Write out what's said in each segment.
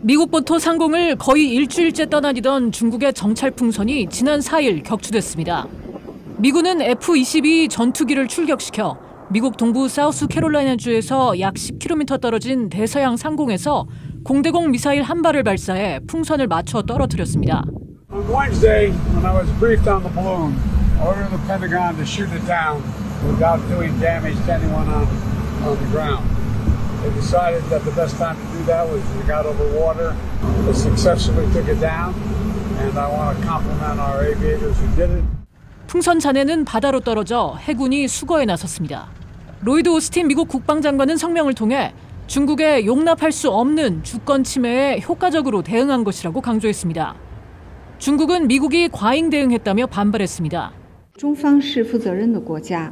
미국 본토 상공을 거의 일주일째 떠다니던 중국의 정찰 풍선이 지난 4일 격추됐습니다. 미군은 F-22 전투기를 출격시켜 미국 동부 사우스 캐롤라이나주에서 약 10km 떨어진 대서양 상공에서 공대공 미사일 한 발을 발사해 풍선을 맞춰 떨어뜨렸습니다. They decided that the best time to do that was we got over water. They successfully took it down, and I want to compliment our aviators who did it. 풍선 잔해는 바다로 떨어져 해군이 수거에 나섰습니다. 로이드 오스틴 미국 국방장관은 성명을 통해 중국의 용납할 수 없는 주권 침해에 효과적으로 대응한 것이라고 강조했습니다. 중국은 미국이 과잉 대응했다며 반발했습니다. 中方是负责任的国家，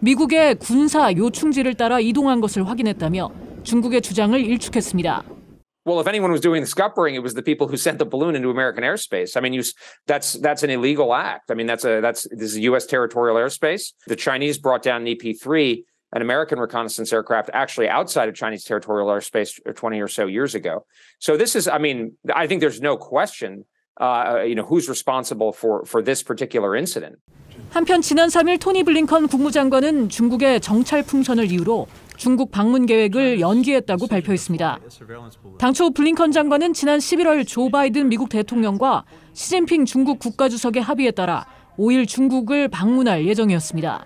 미국의 군사 요충지를 따라 이동한 것을 확인했다며 중국의 주장을 일축했습니다. Well, if anyone was doing the scuppering, it was the people who sent the balloon into American airspace. I mean, you, that's that's an illegal act. I mean, that's a that's this is U.S. territorial airspace. The Chinese brought down an EP-3, an American reconnaissance aircraft, actually outside of Chinese territorial airspace 20 or so years ago. So this is, I mean, I think there's no question, uh, you know, who's responsible for for this particular incident. 한편 지난 3일 토니 블링컨 국무장관은 중국의 정찰 풍선을 이유로 중국 방문 계획을 연기했다고 발표했습니다. 당초 블링컨 장관은 지난 11월 조 바이든 미국 대통령과 시진핑 중국 국가주석의 합의에 따라 5일 중국을 방문할 예정이었습니다.